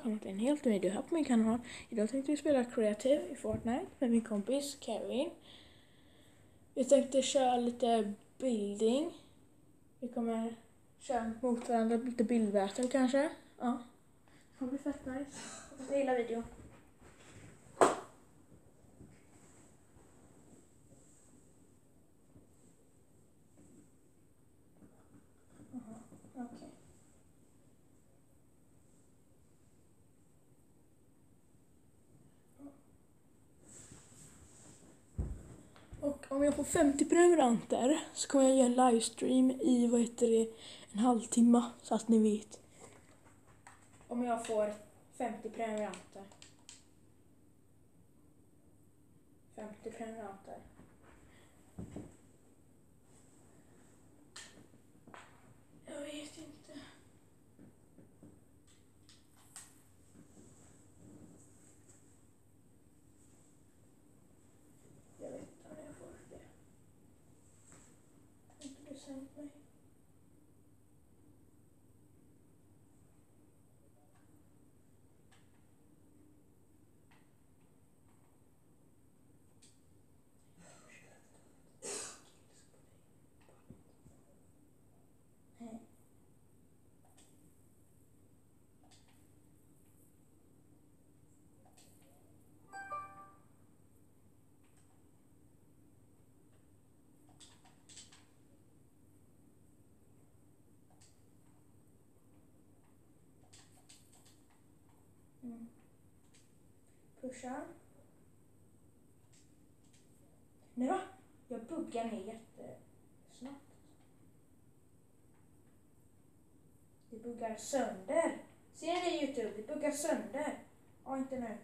välkomna till en helt ny video här på min kanal. Idag tänkte vi spela Creative i Fortnite med min kompis Kevin. Vi tänkte köra lite building. Vi kommer köra mot varandra, lite bildväten kanske. Ja. Det kommer bli fett nice. Hoppas ni gillar videon. Om jag får 50 prenumeranter så kommer jag göra en livestream i, vad heter det, en halvtimme så att ni vet. Om jag får 50 prenumeranter. 50 prenumeranter. gently. Pusha. Nej va? Jag buggar ner jättesnabbt. Det buggar sönder. Ser ni Youtube? Det buggar sönder. Ja, inte nu.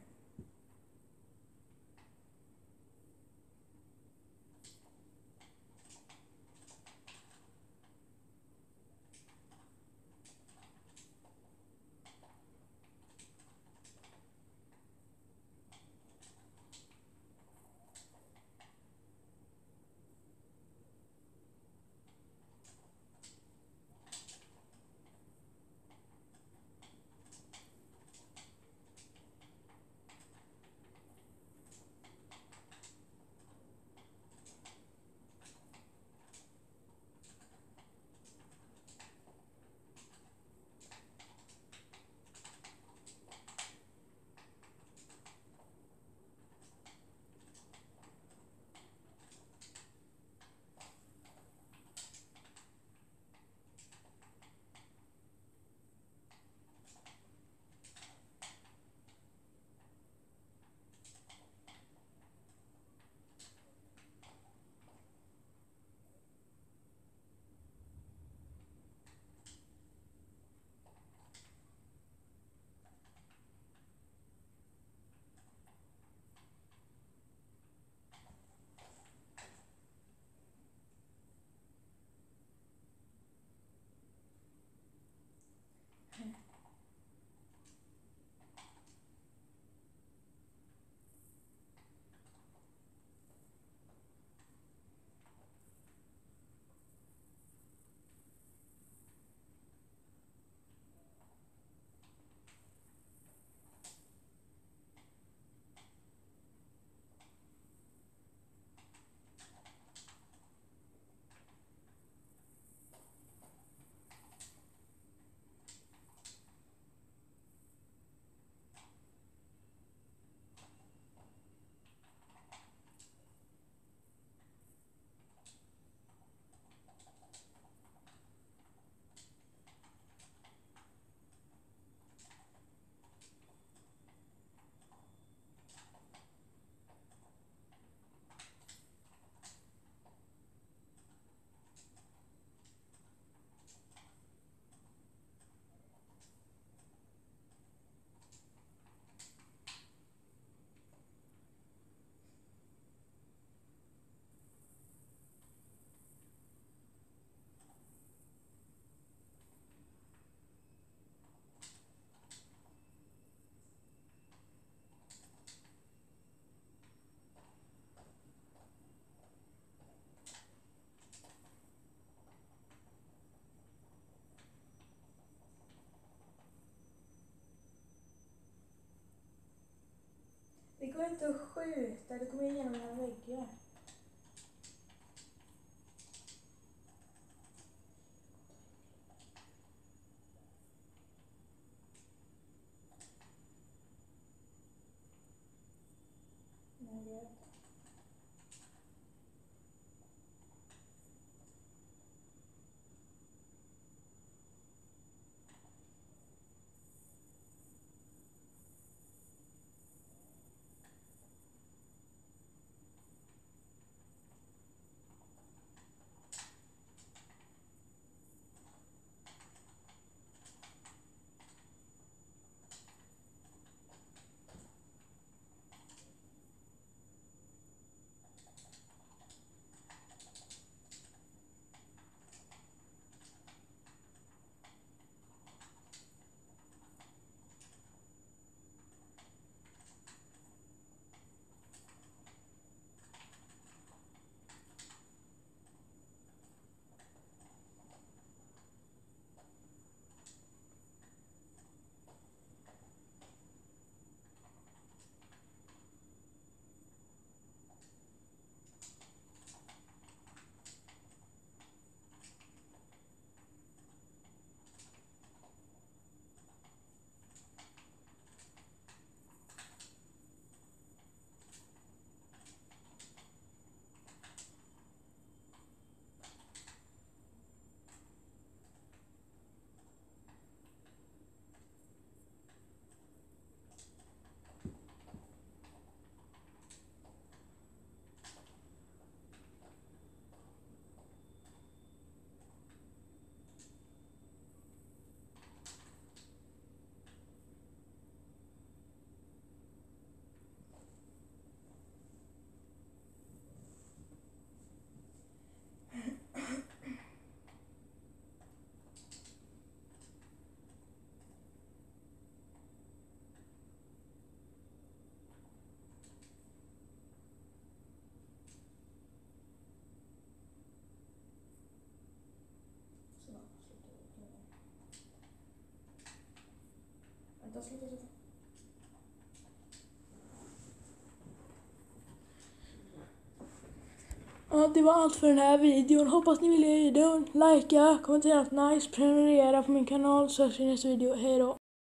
Inte att skjuta, du kommer igenom hela väggen. Vänta, sluta. Ja, det var allt för den här videon. Hoppas ni gillade videon. Likea, kommentera något nice, prenumerera på min kanal så hörs vi i nästa video. Hejdå!